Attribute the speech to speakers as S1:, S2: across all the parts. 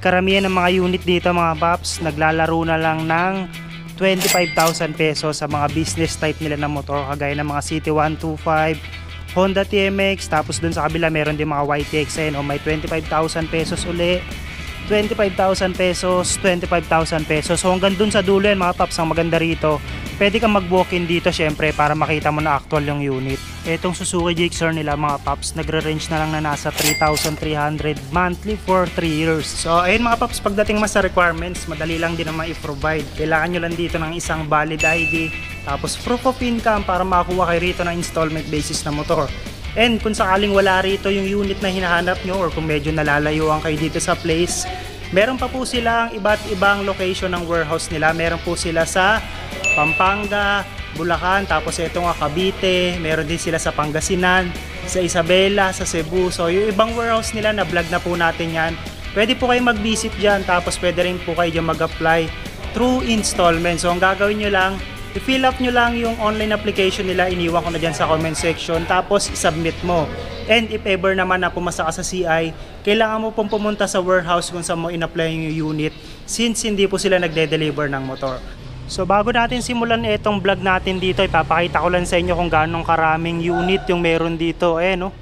S1: karamihan ng mga unit dito mga paps, naglalaro na lang ng 25,000 pesos sa mga business type nila ng motor kagaya ng mga City 125, Honda TMX, tapos dun sa kabila meron din mga YTXN o may 25,000 pesos uli 25,000 pesos, 25,000 pesos. So hanggang dun sa dulo yan mga paps, ang maganda rito. Pwede kang mag-walk-in dito syempre para makita mo na actual yung unit. Etong Suzuki Gixxer nila mga paps, nagre-range na lang na nasa 3,300 monthly for 3 years. So ayun mga paps, pagdating mas sa requirements, madali lang din naman i-provide. Kailangan nyo lang dito ng isang valid ID, tapos proof of income para makakuha kayo rito ng installment basis na motor. And kung sakaling wala rito yung unit na hinahanap nyo or kung medyo nalalayuan kayo dito sa place, meron pa po silang iba't ibang location ng warehouse nila. Meron po sila sa Pampanga, Bulacan, tapos ito nga Cavite, meron din sila sa Pangasinan, sa Isabela, sa Cebu. So yung ibang warehouse nila na vlog na po natin yan. Pwede po kayo mag-visit dyan, tapos pwede rin po kayo mag-apply through installment. So ang gagawin nyo lang, i-fill up nyo lang yung online application nila, iniwan ko na dyan sa comment section, tapos i-submit mo. And if ever naman na pumasa ka sa CI, kailangan mo pong pumunta sa warehouse kung saan mo in-apply yung unit since hindi po sila nagde-deliver ng motor. So bago natin simulan itong vlog natin dito, ipapakita ko lang sa inyo kung gaano karaming unit yung meron dito. Eh no,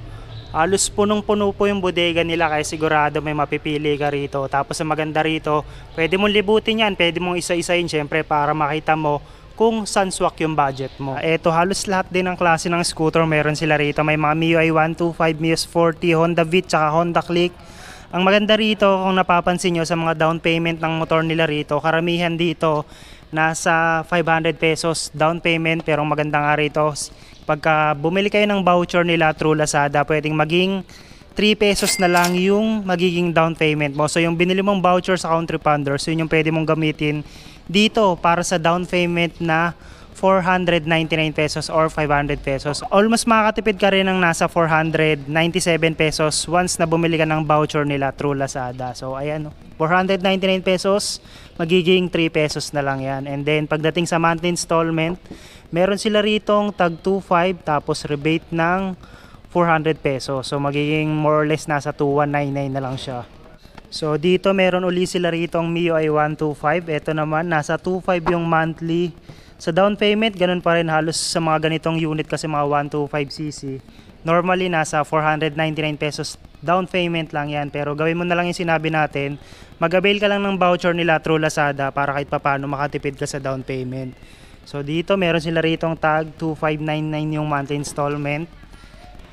S1: halos punong-puno po yung bodega nila kaya sigurado may mapipili ka rito. Tapos ang maganda rito, pwede mong libutin yan, pwede mong isa-isayin syempre para makita mo kung saan swak yung budget mo. Ito halos lahat din ng klase ng scooter meron sila rito. May mga MIUI 125, MIUS 40, Honda Beat, tsaka Honda Click. Ang maganda rito kung napapansin nyo sa mga down payment ng motor nila rito, karamihan dito nasa 500 pesos down payment pero maganda nga rito pagka bumili kayo ng voucher nila through Lazada pwedeng maging 3 pesos na lang yung magiging down payment mo. So yung binili mong voucher sa Country Funders, yun yung pwede mong gamitin dito para sa down payment na 499 pesos or 500 pesos. Almost makakatipid ka rin ng nasa 497 pesos once na bumili ka ng voucher nila through Lazada. So ayan, 499 pesos, magiging 3 pesos na lang yan. And then pagdating sa monthly installment, meron sila ritong tag 25 tapos rebate ng 400 pesos. So magiging more or less nasa 2199 na lang siya. So dito meron uli sila rito ang MIUI 125. Ito naman nasa 25 yung monthly. Sa down payment, ganun pa rin halos sa mga ganitong unit kasi mga 125cc. Normally nasa 499 pesos down payment lang yan. Pero gawin mo na lang yung sinabi natin. Mag-avail ka lang ng voucher nila through Lazada para kahit papano makatipid ka sa down payment. So dito meron sila rito ang tag 2599 yung monthly installment.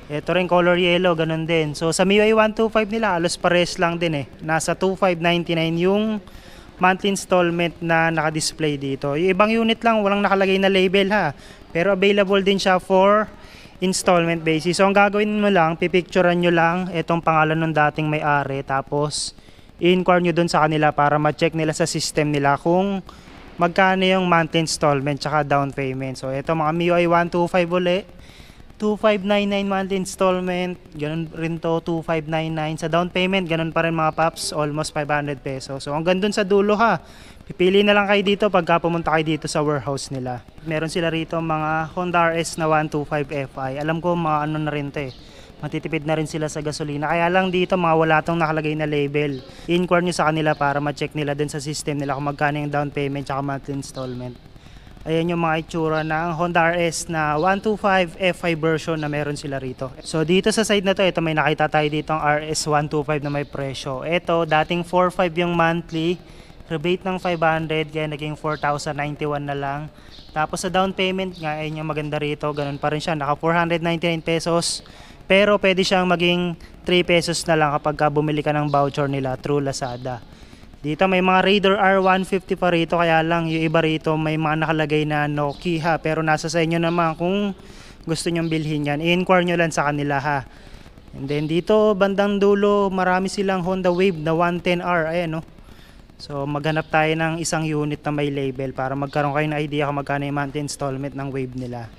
S1: Ito rin color yellow, ganun din. So sa MIUI 125 nila, halos pares lang din eh. Nasa 2599 yung monthly installment na naka-display dito. Yung ibang unit lang, walang nakalagay na label ha. Pero available din siya for installment basis. So ang gagawin mo lang, pipicturean nyo lang itong pangalan ng dating may-ari. Tapos i-inquire nyo dun sa kanila para ma-check nila sa system nila kung magkano yung monthly installment tsaka down payment. So ito mga MIUI 125 ulit. 2599 monthly installment, ganun rin to 2599 sa down payment, ganun pa rin mga paps, almost 500 pesos. So hanggang dun sa dulo ha. Pipili na lang kayo dito pagka pumunta kayo dito sa warehouse nila. Meron sila rito mga Honda RS na 125 Fi. Alam ko mga ano na rin to eh. Matitipid na rin sila sa gasolina. Kaya lang dito mga wala tong nakalagay na label. I-inquire nyo sa kanila para ma-check nila dun sa system nila kung magkano yung down payment tsaka monthly installment. Ayan yung mga itsura ng Honda RS na 125 F5 version na meron sila rito. So dito sa side na to, ito may nakita tayo dito ang RS 125 na may presyo. Ito, dating 4.5 yung monthly, rebate ng 500, kaya naging 4,091 na lang. Tapos sa down payment nga, ayun yung maganda rito, ganun pa rin siya, naka 499 pesos. Pero pwede siyang maging 3 pesos na lang kapag bumili ka ng voucher nila through Lazada. Dito may mga Raider R150 pa rito kaya lang yung iba rito may mga nakalagay na Nokia pero nasa sa inyo naman kung gusto nyong bilhin yan. I-inquire nyo lang sa kanila ha. And then dito bandang dulo marami silang Honda Wave na 110R. Ayan no. So maghanap tayo ng isang unit na may label para magkaroon kayo ng idea kung magkano yung monthly installment ng Wave nila.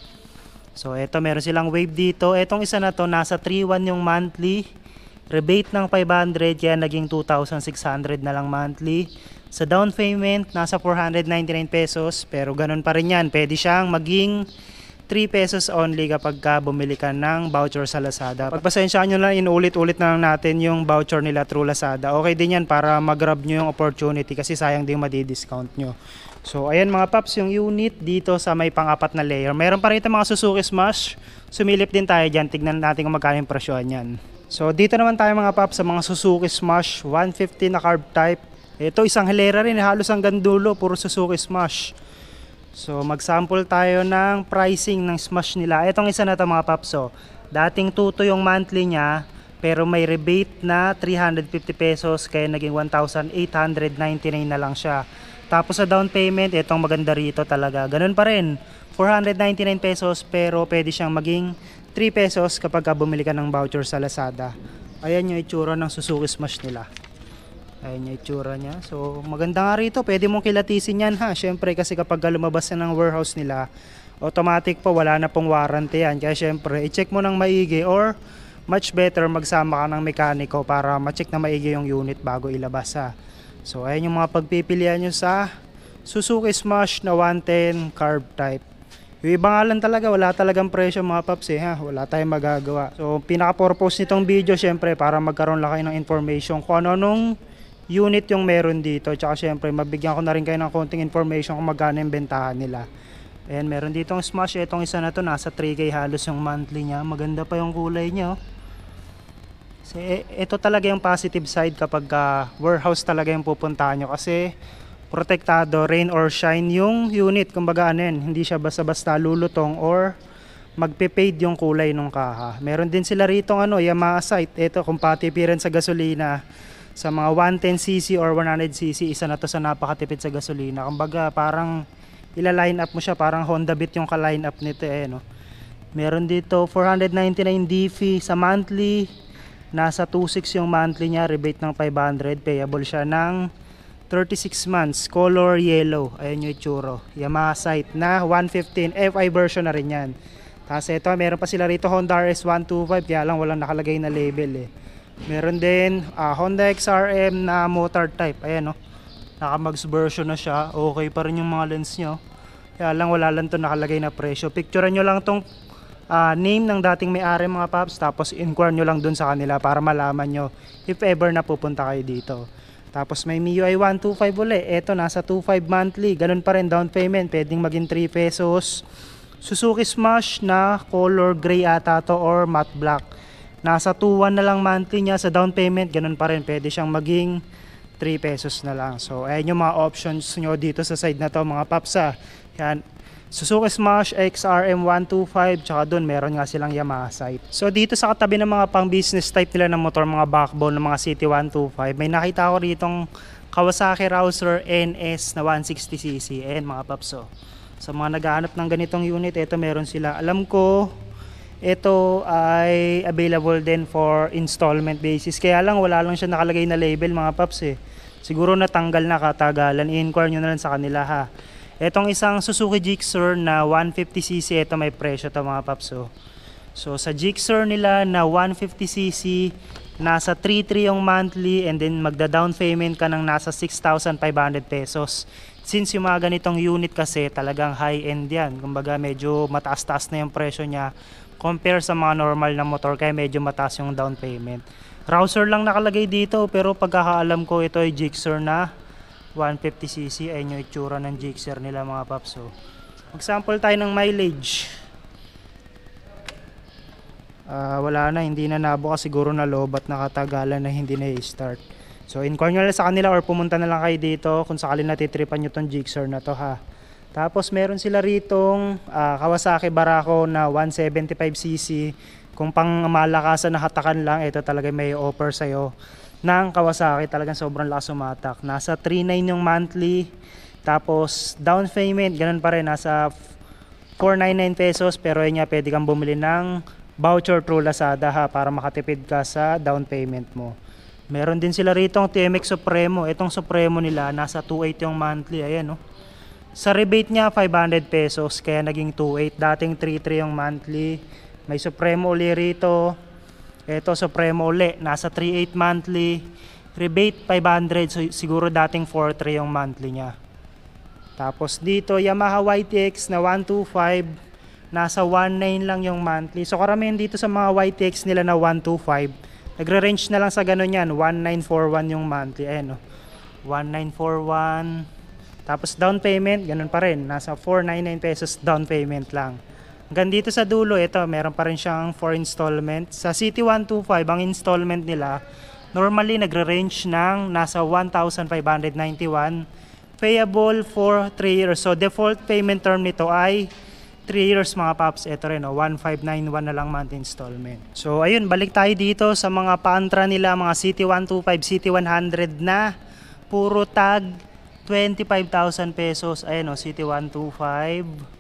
S1: So eto meron silang Wave dito. Etong isa na to nasa 3.1 yung monthly. Rebate ng 500 kaya naging 2,600 na lang monthly. Sa down payment, nasa 499 pesos. Pero ganun pa rin yan. Pwede siyang maging 3 pesos only kapag ka bumili ka ng voucher sa Lazada. Pagpasensyaan nyo lang, inulit-ulit na lang natin yung voucher nila through Lazada. Okay din yan para mag-grab nyo yung opportunity kasi sayang din madi-discount nyo. So, ayan mga paps, yung unit dito sa may pang-apat na layer. Meron pa rito mga Suzuki Smash. Sumilip din tayo dyan. Tignan natin kung magkano yung presyohan yan. So, dito naman tayo mga paps sa mga Suzuki Smash. 150 na carb type. Ito isang hilera rin. Halos hanggang dulo. Puro Suzuki Smash. So, mag-sample tayo ng pricing ng Smash nila. Itong isa na to mga paps. So, dating tuto yung monthly niya. Pero may rebate na 350 pesos. Kaya naging 1,899 na lang siya. Tapos sa down payment, itong maganda rito talaga. Ganun pa rin. 499 pesos pero pwede siyang maging 3 pesos kapag ka bumili ka ng voucher sa Lazada. Ayan yung itsura ng Suzuki Smash nila. Ayan yung itsura niya. So maganda nga rito. Pwede mong kilatisin yan ha. Siyempre kasi kapag ka lumabas na ng warehouse nila, automatic pa wala na pong warranty yan. Kaya siyempre, i-check mo ng maigi or much better magsama ka ng mekaniko para ma-check na maigi yung unit bago ilabas ha. So ayan yung mga pagpipilian nyo sa Suzuki Smash na 110 carb type. Yung iba nga lang talaga, wala talagang presyo mga paps eh, ha? wala tayong magagawa. So pinaka-purpose nitong video syempre para magkaroon lang kayo ng information kung ano nung unit yung meron dito. Tsaka syempre mabigyan ko na rin kayo ng konting information kung magkano yung bentahan nila. Ayan, meron ditong Smash. Itong isa na to, nasa 3K halos yung monthly niya. Maganda pa yung kulay niya. Oh. So, e- ito talaga yung positive side kapag ah, warehouse talaga yung pupuntahan nyo kasi protektado, rain or shine yung unit. Kumbaga ano hindi siya basta-basta lulutong or magpe-fade yung kulay ng kaha. Meron din sila rito ano, Yamaha sight. Ito, compatible rin sa gasolina sa mga 110cc or 100cc. Isa na to sa napakatipid sa gasolina. Kumbaga parang ila-line up mo siya, parang Honda Beat yung ka-line up nito eh. No? Meron dito 499 DFI sa monthly. Nasa 26 yung monthly niya, rebate ng 500. Payable siya ng 36 months, color yellow. Ayan yung itsuro. Yamaha sight na 115 FI version na rin yan. Tapos ito, meron pa sila rito Honda RS125, kaya lang walang nakalagay na label eh. Meron din ah, Honda XRM na motor type. Ayan no. Nakamags version na siya. Okay pa rin yung mga lens nyo. Kaya lang wala lang to nakalagay na presyo. Picturean nyo lang tong ah, name ng dating may-ari mga paps tapos inquire nyo lang dun sa kanila para malaman nyo if ever na pupunta kayo dito. Tapos may MIUI 125 uli. Ito nasa 25 monthly. Ganun pa rin down payment. Pwedeng maging 3 pesos. Suzuki Smash na color gray ata to or matte black. Nasa 2.1 na lang monthly niya sa down payment. Ganun pa rin. Pwede siyang maging 3 pesos na lang. So, ayan yung mga options nyo dito sa side na to mga papsa. Yan. Suzuki Smash XRM 125 tsaka doon meron nga silang Yamaha sight. So dito sa katabi ng mga pang business type nila ng motor, mga backbone ng mga City 125, may nakita ko ritong Kawasaki Rouser NS na 160cc. Ayan mga papso. Sa mga naghahanap ng ganitong unit, ito meron sila. Alam ko, ito ay available din for installment basis. Kaya lang wala lang siya nakalagay na label mga paps eh. Siguro natanggal na katagalan. I-inquire nyo na lang sa kanila ha. Etong isang Suzuki Gixxer na 150cc, ito may presyo to mga paps. oh. So sa Gixxer nila na 150cc, nasa 3.3 yung monthly and then magda-down payment ka ng nasa 6,500 pesos. Since yung mga ganitong unit kasi talagang high-end yan. Kumbaga medyo mataas-taas na yung presyo niya compare sa mga normal na motor kaya medyo mataas yung down payment. Rouser lang nakalagay dito pero pagkakaalam ko ito ay Gixxer na 150cc ay yung itsura ng Gixxer nila mga paps. So, mag-sample tayo ng mileage. Ah, wala na, hindi na nabuka siguro na lobat na katagalan na hindi na i-start. So, inquire nyo lang sa kanila or pumunta na lang kayo dito kung sakali natitripan nyo tong Gixxer na to ha. Tapos meron sila ritong ah, Kawasaki Barako na 175cc. Kung pang malakasan na hatakan lang, ito talaga may offer sa'yo ng Kawasaki. Talagang sobrang lakas umatak. Nasa 3.9 yung monthly. Tapos down payment, ganun pa rin. Nasa 499 pesos. Pero yun nga, pwede kang bumili ng voucher through Lazada ha, para makatipid ka sa down payment mo. Meron din sila rito ang TMX Supremo. Itong Supremo nila, nasa 2.8 yung monthly. Ayan, no? Sa rebate niya, 500 pesos. Kaya naging 2.8. Dating 3.3 yung monthly. May Supremo uli rito. Ito, Supremo uli. Nasa 3.8 monthly. Rebate, 500. So, siguro dating 4.3 yung monthly niya. Tapos dito, Yamaha YTX na 125. nasa 1.9 lang yung monthly. So karamihan dito sa mga YTX nila na 125, nagre-range na lang sa ganun yan, 1941 yung monthly. Ayan oh. 1941. Tapos down payment, ganun pa rin, nasa 499 pesos down payment lang. Hanggang dito sa dulo, ito, meron pa rin siyang 4 installment. Sa City 125, ang installment nila, normally nagre-range ng nasa 1,591 payable for 3 years. So default payment term nito ay 3 years mga paps. Ito rin, oh, 1,591 na lang month installment. So ayun, balik tayo dito sa mga pantra nila, mga City 125, City 100 na puro tag 25,000 pesos. Ayun, oh, City 125.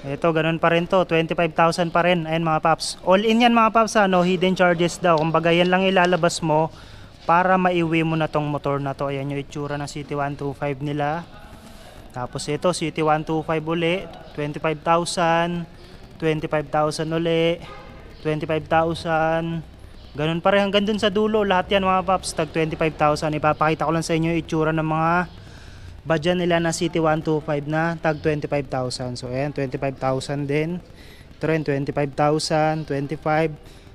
S1: Ito, ganun pa rin to. 25,000 pa rin. Ayan mga paps. All in yan mga paps ha. No hidden charges daw. Kumbaga yan lang ilalabas mo para maiwi mo na tong motor na to. Ayan yung itsura ng City 125 nila. Tapos ito, City 125 uli. 25,000. 25,000 uli. 25,000. Ganun pa rin hanggang dun sa dulo. Lahat yan mga paps. Tag 25,000. Ipapakita ko lang sa inyo yung itsura ng mga Badyan nila na City 125 na tag 25,000. So ayan, 25,000 din. Ito rin, 25,000, 25,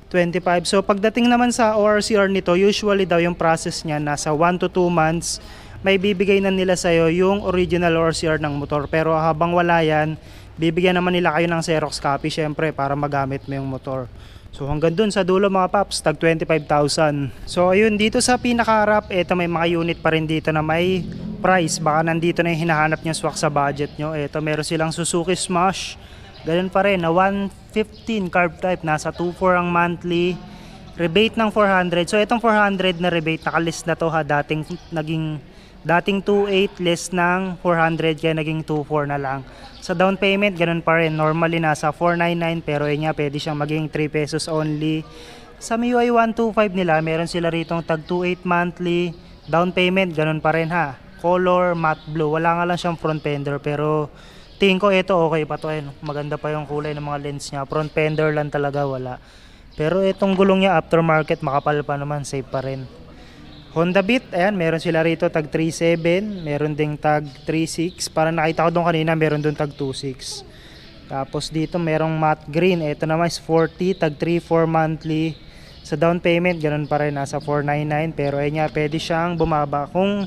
S1: 25. So pagdating naman sa ORCR nito, usually daw yung process niya nasa 1 to 2 months may bibigay na nila sa'yo yung original ORCR ng motor. Pero habang wala yan, bibigyan naman nila kayo ng Xerox copy syempre para magamit mo yung motor. So hanggang dun sa dulo mga paps, tag 25,000. So ayun, dito sa pinakaharap, ito may mga unit pa rin dito na may price. Baka nandito na yung hinahanap nyo swak sa budget nyo. Ito meron silang Suzuki Smash. Ganun pa rin, na 115 carb type. Nasa 2.4 ang monthly. Rebate ng 400. So itong 400 na rebate, nakalist na to ha. Dating naging dating 2.8 less ng 400 kaya naging 2.4 na lang. Sa down payment, ganun pa rin. Normally nasa 499 pero yun nga pwede siyang maging 3 pesos only. Sa MIUI 125 nila, meron sila rito tag 2.8 monthly. Down payment, ganun pa rin ha color matte blue. Wala nga lang siyang front fender pero tingin ko ito okay pa to. Ayun, maganda pa yung kulay ng mga lens niya. Front fender lang talaga wala. Pero itong gulong niya aftermarket makapal pa naman, safe pa rin. Honda Beat, ayan, meron sila rito tag 37, meron ding tag 36. Para nakita ko doon kanina, meron doon tag 26. Tapos dito merong matte green. Ito naman is 40, tag 34 monthly. Sa down payment, ganun pa rin, nasa 499. Pero ayun nga, pwede siyang bumaba kung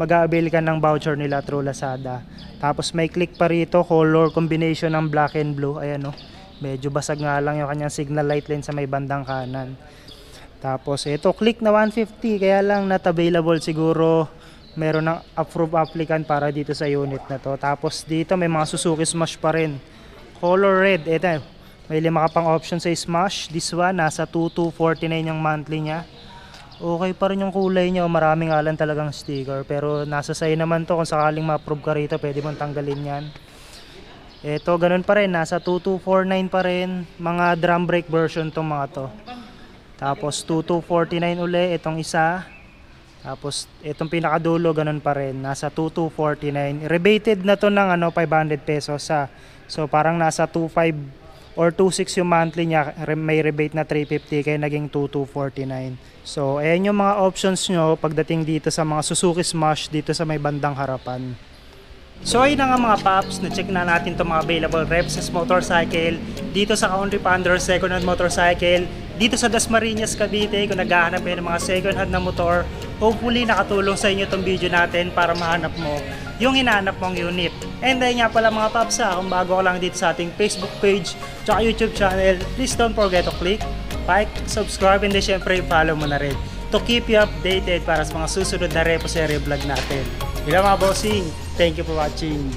S1: mag-avail ka ng voucher nila through Lazada. Tapos may click pa rito, color combination ng black and blue. Ayan o, medyo basag nga lang yung kanyang signal light lens sa may bandang kanan. Tapos ito, click na 150, kaya lang not available siguro meron ng approved applicant para dito sa unit na to. Tapos dito may mga Suzuki Smash pa rin. Color red, ito may lima ka pang option sa Smash. This one, nasa 2249 yung monthly niya okay pa rin yung kulay niya. Maraming alan talagang sticker. Pero nasa sa'yo naman to kung sakaling ma-approve ka rito, pwede mong tanggalin yan. Ito, ganun pa rin. Nasa 2249 pa rin. Mga drum brake version tong mga to. Tapos 2249 uli. Itong isa. Tapos itong pinakadulo, ganun pa rin. Nasa 2249. Rebated na to ng ano, 500 pesos sa. So parang nasa 25 or 2.6 yung monthly niya, may rebate na 350 kaya naging 2249. So, ayan yung mga options nyo pagdating dito sa mga Suzuki Smash dito sa may bandang harapan. So ayun na nga mga paps, na-check na natin itong mga available reps motorcycle dito sa Country Pander Second Hand Motorcycle dito sa Dasmariñas, Cavite kung naghahanap kayo ng mga second hand na motor hopefully nakatulong sa inyo itong video natin para mahanap mo yung hinahanap mong unit. And then nga pala mga paps ha, kung bago ka lang dito sa ating Facebook page tsaka YouTube channel, please don't forget to click like, subscribe, and then syempre follow mo na rin to keep you updated para sa mga susunod na repo serie vlog natin. Bila mga bossing, thank you for watching.